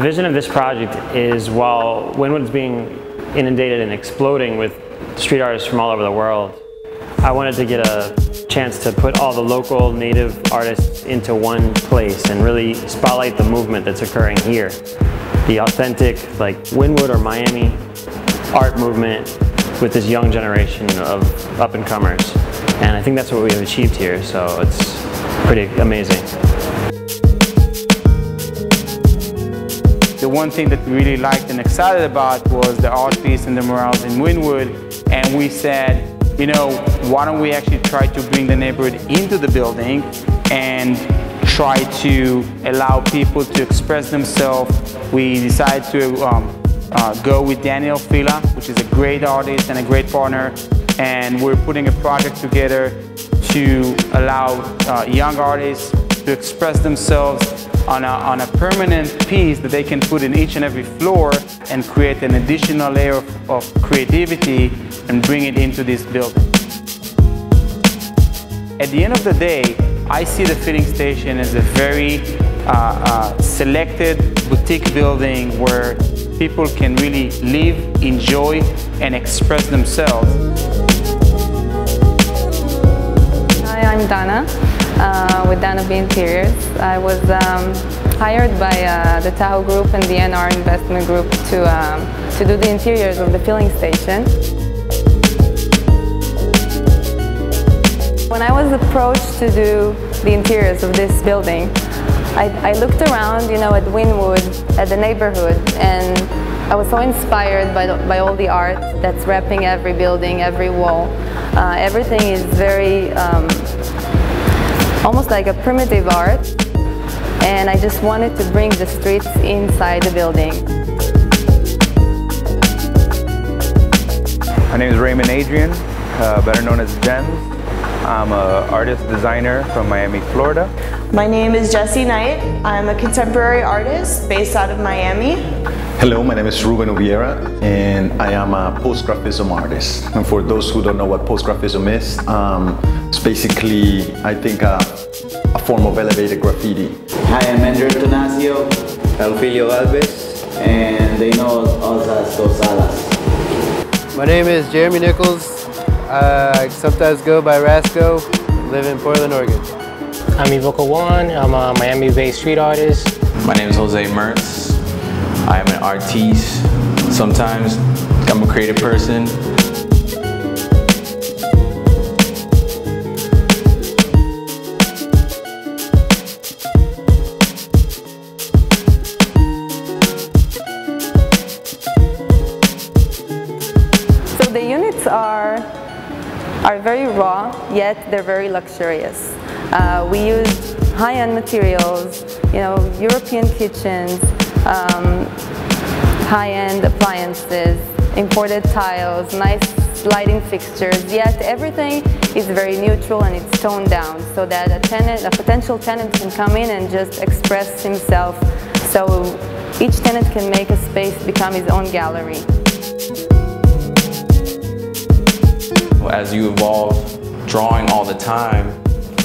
The vision of this project is while Wynwood is being inundated and exploding with street artists from all over the world, I wanted to get a chance to put all the local native artists into one place and really spotlight the movement that's occurring here. The authentic, like Wynwood or Miami art movement with this young generation of up and comers. And I think that's what we have achieved here, so it's pretty amazing. The one thing that we really liked and excited about was the art piece and the murals in Wynwood. And we said, you know, why don't we actually try to bring the neighborhood into the building and try to allow people to express themselves. We decided to um, uh, go with Daniel Fila, which is a great artist and a great partner. And we're putting a project together to allow uh, young artists to express themselves on a, on a permanent piece that they can put in each and every floor and create an additional layer of, of creativity and bring it into this building. At the end of the day, I see the filling station as a very uh, uh, selected boutique building where people can really live, enjoy, and express themselves. Hi, I'm Danna uh, with Danna B Interiors. I was um, hired by uh, the Tahoe Group and the NR Investment Group to, um, to do the interiors of the filling station. When I was approached to do the interiors of this building, I, I looked around, you know, at Wynwood, at the neighborhood, and I was so inspired by, the, by all the art that's wrapping every building, every wall. Uh, everything is very, um, almost like a primitive art, and I just wanted to bring the streets inside the building. My name is Raymond Adrian, uh, better known as Gems. I'm an artist designer from Miami, Florida. My name is Jessy Nite. I'm a contemporary artist based out of Miami. Hello, my name is Ruben Ubiera and I am a post-graphism artist. And for those who don't know what post-graphism is, um, it's basically, I think, a, a form of elevated graffiti. Hi, I'm Andrew Tonasio, Elfilio Alves, and they know us as Dos Alas. My name is Jeremy Nichols. Uh, I sometimes go by Raskoe, live in Portland, Oregon. I'm Evoca1, I'm a Miami-based street artist. My name is Jose Mertz. I am an artiste. Sometimes I'm a creative person. So the units are, are very raw, yet they're very luxurious. Uh, we use high-end materials, you know, European kitchens, um, high-end appliances, imported tiles, nice lighting fixtures, yet everything is very neutral and it's toned down so that a tenant, a potential tenant can come in and just express himself so each tenant can make a space become his own gallery. As you evolve drawing all the time,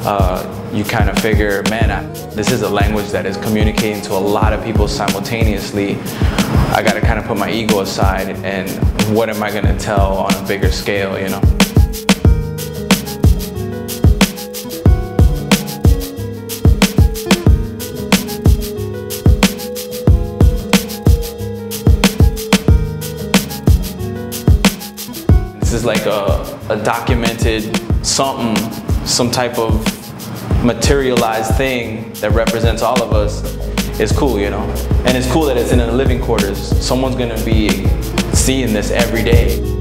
uh, you kind of figure, man, I, this is a language that is communicating to a lot of people simultaneously. I got to kind of put my ego aside and what am I going to tell on a bigger scale, you know? A, documented something, some type of materialized thing that represents all of us is cool, you know? And it's cool that it's in the living quarters. Someone's gonna be seeing this every day.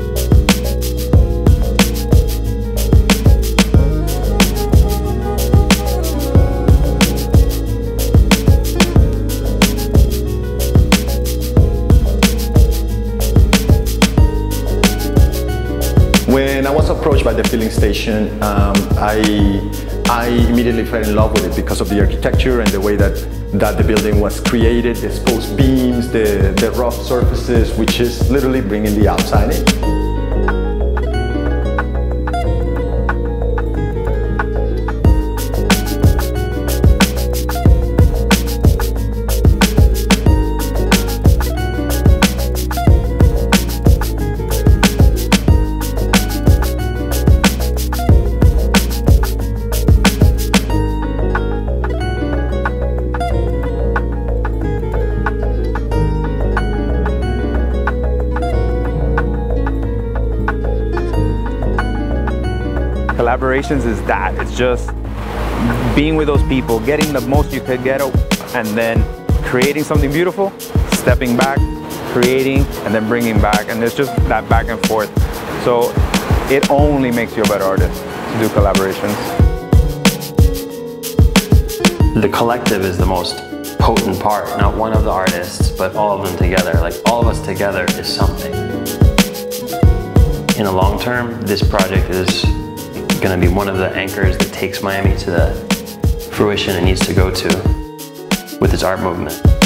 When I was approached by the filling station, um, I, I immediately fell in love with it because of the architecture and the way that, that the building was created, the exposed beams, the, the rough surfaces, which is literally bringing the outside in. Collaborations is that. It's just being with those people, getting the most you could get, and then creating something beautiful, stepping back, creating, and then bringing back. And it's just that back and forth. So it only makes you a better artist to do collaborations. The collective is the most potent part, not one of the artists, but all of them together. Like all of us together is something. In the long term, this project is going to be one of the anchors that takes Miami to the fruition it needs to go to with its art movement.